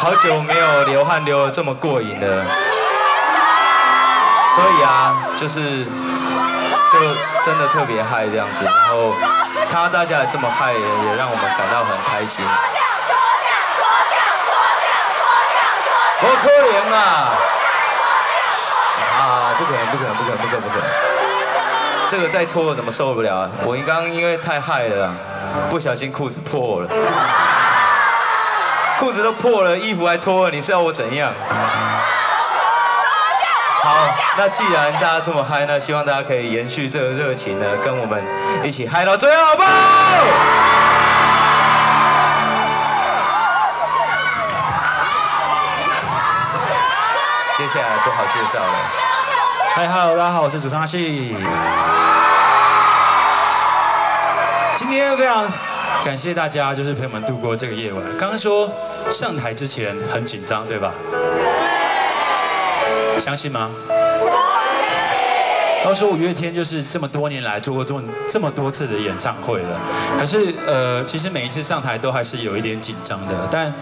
好久没有流汗流得这么过瘾了，所以啊，就是就真的特别嗨这样子，然后看到大家也这么嗨，也让我们感到很开心。我可怜啊！啊，不可能，不可能，不可能，不可能，不可能！这个再脱怎么受不了啊？我刚刚因为太嗨了，不小心裤子破了，裤子都破了，衣服还脱了，你是要我怎样？好，那既然大家这么嗨，那希望大家可以延续这个热情呢，跟我们一起嗨到最后，好不好？接下来不好介绍了。嗨，Hello，大家好，我是主唱阿信。今天非常感谢大家，就是陪我们度过这个夜晚。刚刚说上台之前很紧张，对吧？对相信吗？都说五月天就是这么多年来做过这么这么多次的演唱会了，可是呃，其实每一次上台都还是有一点紧张的。但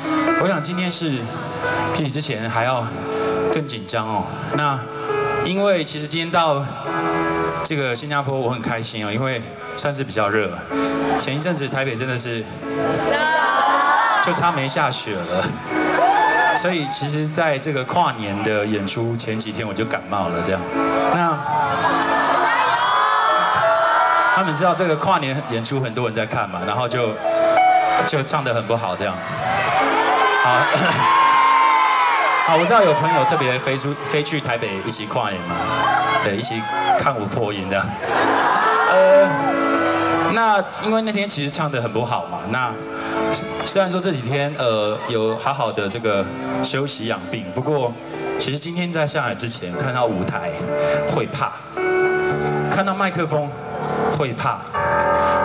我想今天是比你之前还要。更紧张哦。那因为其实今天到这个新加坡，我很开心哦，因为算是比较热。前一阵子台北真的是就差没下雪了，所以其实在这个跨年的演出前几天我就感冒了这样。那他们知道这个跨年演出很多人在看嘛，然后就就唱得很不好这样。好。好，我知道有朋友特别飞出飞去台北一起跨年嘛，对，一起看我破音的。呃，那因为那天其实唱得很不好嘛，那虽然说这几天呃有好好的这个休息养病，不过其实今天在上海之前看到舞台会怕，看到麦克风会怕，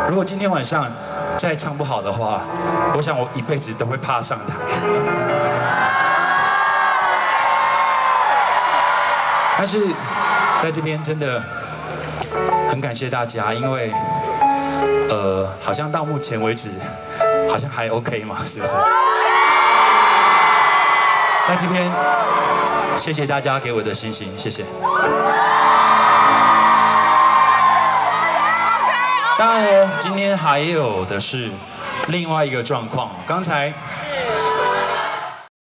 如果今天晚上再唱不好的话，我想我一辈子都会怕上台。但是在这边真的很感谢大家，因为呃，好像到目前为止好像还 OK 嘛，是不是？在这边谢谢大家给我的信心，谢谢。当然，今天还有的是另外一个状况，刚才